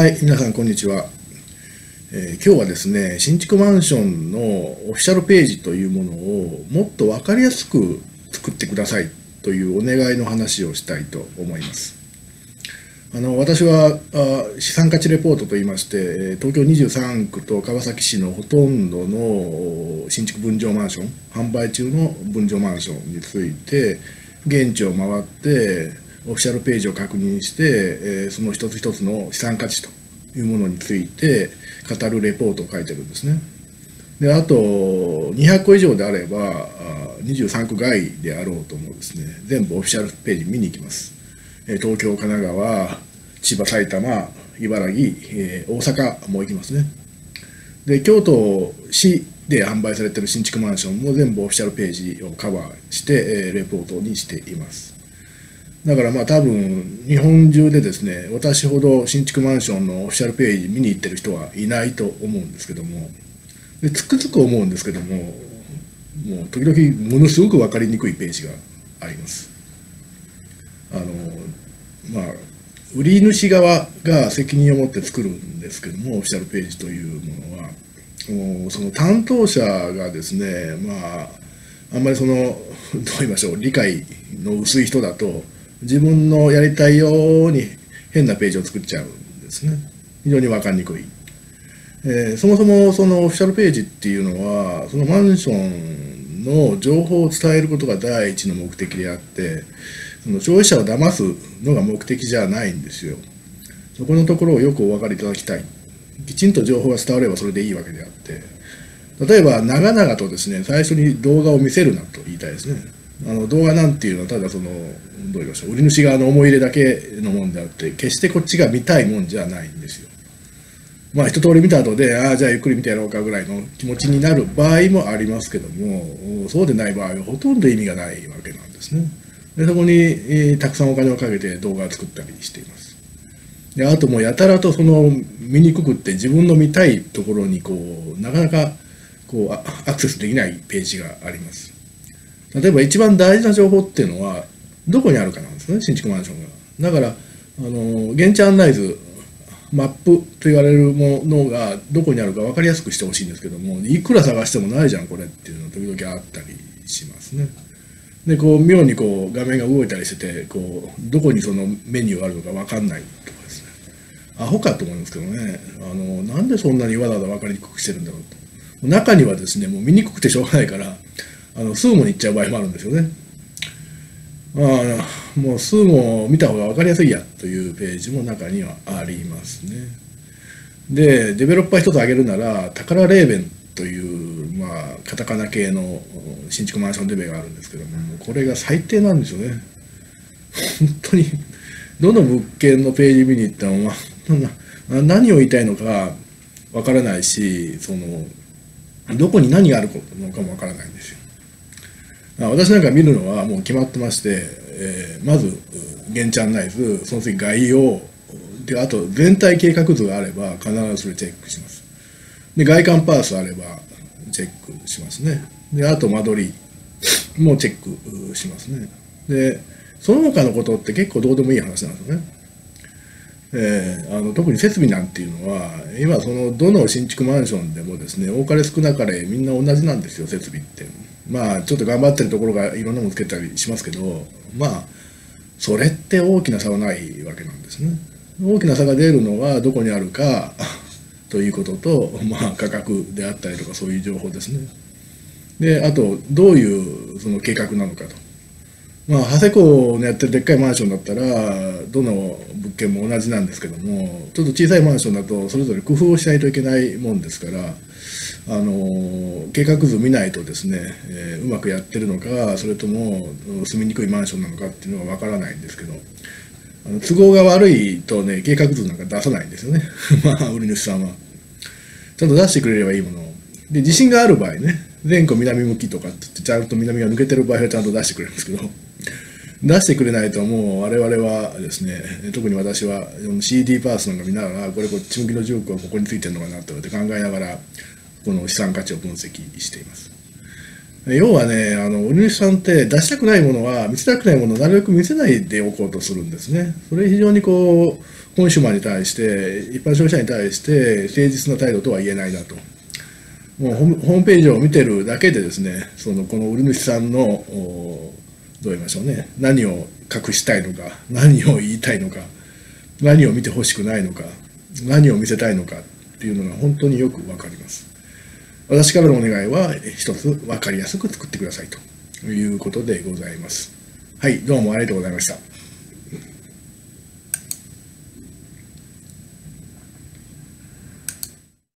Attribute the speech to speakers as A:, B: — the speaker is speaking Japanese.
A: はい、皆さんこんにちは、えー今日はですね、新築マンションのオフィシャルページというものをもっと分かりやすく作ってくださいというお願いの話をしたいと思います。あの私はあ資産価値レポートといいまして、え東京23区と川崎市のほとんどの新築分譲マンション、販売中の分譲マンションについて、現地を回って、オフィシャルページを確認して、えーその一つ一つの資産価値というものについて語るレポートを書いてるんですね。であと200個以上であればあ23区外であろうともですね全部オフィシャルページ見に行きます。え東京、神奈川、千葉、埼玉、茨城、えー大阪も行きますね。で京都市で販売されてる新築マンションも全部オフィシャルページをカバーして、えーレポートにしています。だからまあ多分日本中でですね私ほど新築マンションのオフィシャルページ見に行ってる人はいないと思うんですけどもでつくづく思うんですけどももう時々ものすごく分かりにくいページがあります。あのまあ売り主側が責任を持って作るんですけどもオフィシャルページというものはもうその担当者がですねまああんまりそのどう言いましょう理解の薄い人だと自分のやりたいように変なページを作っちゃうんですね。非常に分かりにくい、えーそもそもそのオフィシャルページっていうのはそのマンションの情報を伝えることが第一の目的であってその消費者を騙すのが目的じゃないんですよ。そこのところをよくお分かりいただきたい。きちんと情報が伝わればそれでいいわけであって。例えば長々とですね最初に動画を見せるなと言いたいですね。あの動画なんていうのはただそのどう言いましょう売り主側の思い入れだけのもんであって決してこっちが見たいもんじゃないんですよ。まあ一通り見た後でああじゃあゆっくり見てやろうかぐらいの気持ちになる場合もありますけどもそうでない場合はほとんど意味がないわけなんですね。でそこに、えーたくさんお金をかけて動画を作ったりしています。であともうやたらとその見にくくって自分の見たいところにこうなかなかこうアクセスできないページがあります。例えば一番大事な情報っていうのはどこにあるかなんですね新築マンションが。だからあの現地案内図マップと言われるものがどこにあるか分かりやすくしてほしいんですけどもいくら探してもないじゃんこれっていうの時々あったりしますね。でこう妙にこう画面が動いたりしててこうどこにそのメニューがあるのか分かんないとかですね。アホかと思いますけどね。あのなんでそんなにわざわざ分かりにくくしてるんだろうと。中にはですねもう見にくくてしょうがないからあのスーモに行っちゃう場合もあるんですよね。ああもうスーモを見た方が分かりやすいやというページも中にはありますね。でデベロッパー一つ挙げるなら宝レーベンというまあカタカナ系の新築マンションデベがあるんですけどもこれが最低なんですよね。本当にどの物件のページ見に行っても、まあ、何を言いたいのかわからないしそのどこに何があるのかもわからないんですよ。私なんか見るのはもう決まってまして、えーまず現地案内図その次概要であと全体計画図があれば必ずそれチェックします。で外観パースあればチェックしますね。であと間取り もチェックしますね。でその他のことって結構どうでもいい話なんですよね。えーあの特に設備なんていうのは今そのどの新築マンションでもですね多かれ少なかれみんな同じなんですよ設備って。まあちょっと頑張ってるところがいろんなものつけたりしますけどまあそれって大きな差はないわけなんですね。大きな差が出るのはどこにあるか ということと、まあ、価格であったりとかそういう情報ですね。であとどういうその計画なのかと。まあ、長谷湖のやってるでっかいマンションだったらどの物件も同じなんですけどもちょっと小さいマンションだとそれぞれ工夫をしないといけないもんですからあの計画図見ないとですね、えーうまくやってるのかそれとも住みにくいマンションなのかっていうのはわからないんですけどあの都合が悪いとね計画図なんか出さないんですよね。まあ売り主さんは。ちゃんと出してくれればいいものを。で自信がある場合ね前後南向きとかって言ってちゃんと南が抜けてる場合はちゃんと出してくれるんですけど。出してくれないともう我々はですね特に私は CD パースなんか見ながらこれこっち向きの重機はここについてるのかなと思って考えながらこの資産価値を分析しています。要はねあの売り主さんって出したくないものは見せたくないものをなるべく見せないでおこうとするんですね。それ非常にこうコンシューマーに対して一般消費者に対して誠実な態度とは言えないなと。もうホームページを見てるだけでですねそのこの売り主さんのどう言いましょうね。何を隠したいのか何を言いたいのか何を見てほしくないのか何を見せたいのかっていうのが本当によく分かります。私からのお願いは一つ分かりやすく作ってくださいということでございます。はいどうもありがとうございました。